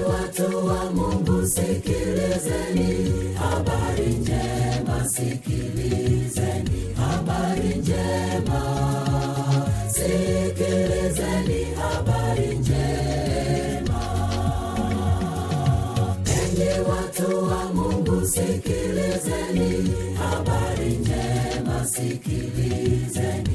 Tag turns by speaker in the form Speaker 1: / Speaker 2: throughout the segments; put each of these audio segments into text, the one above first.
Speaker 1: watu wa Mungu, sikilizeni habari njema, sikilizeni habari njema, sikilizeni habari njema. Enyi watu wa Mungu, sikilizeni habari njema, sikilizeni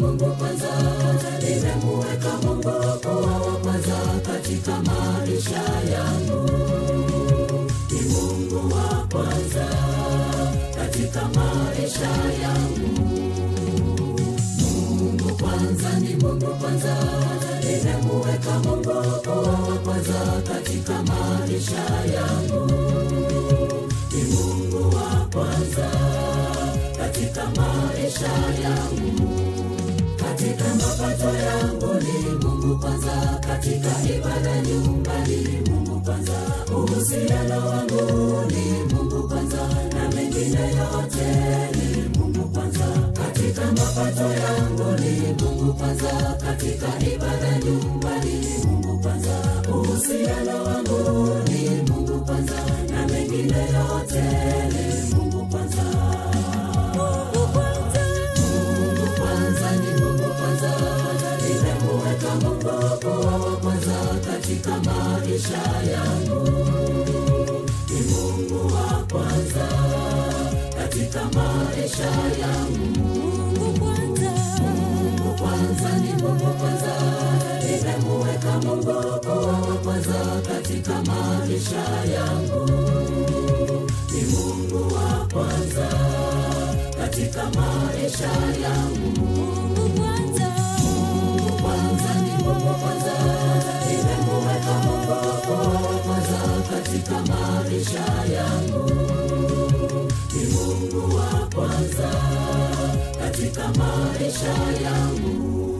Speaker 1: Mungu kwanza, nimemweka Mungu kuwa wa kwanza katika maisha yangu. Ni Mungu wa kwanza katika maisha yangu. Mungu kwanza ni Mungu kwanza, nimemweka Mungu kuwa wa kwanza katika maisha yangu. Ni Mungu wa kwanza katika maisha yangu, katika mapato yangu ni Mungu kwanza, katika ibada nyumbani ni Mungu kwanza, uhusiano wangu ni Mungu kwanza, na mengine yote ni Mungu kwanza, katika mapato yangu ni Mungu kwanza, katika ibada kuwa wa kwanza katika maisha yangu. Ni Mungu wa kwanza katika maisha yangu. Mungu kwanza ni Mungu kwanza, nimemuweka Mungu kuwa wa kwanza katika maisha yangu. Ni Mungu wa kwanza katika maisha yangu. Katika maisha yangu. Ni Mungu wa kwanza katika maisha yangu.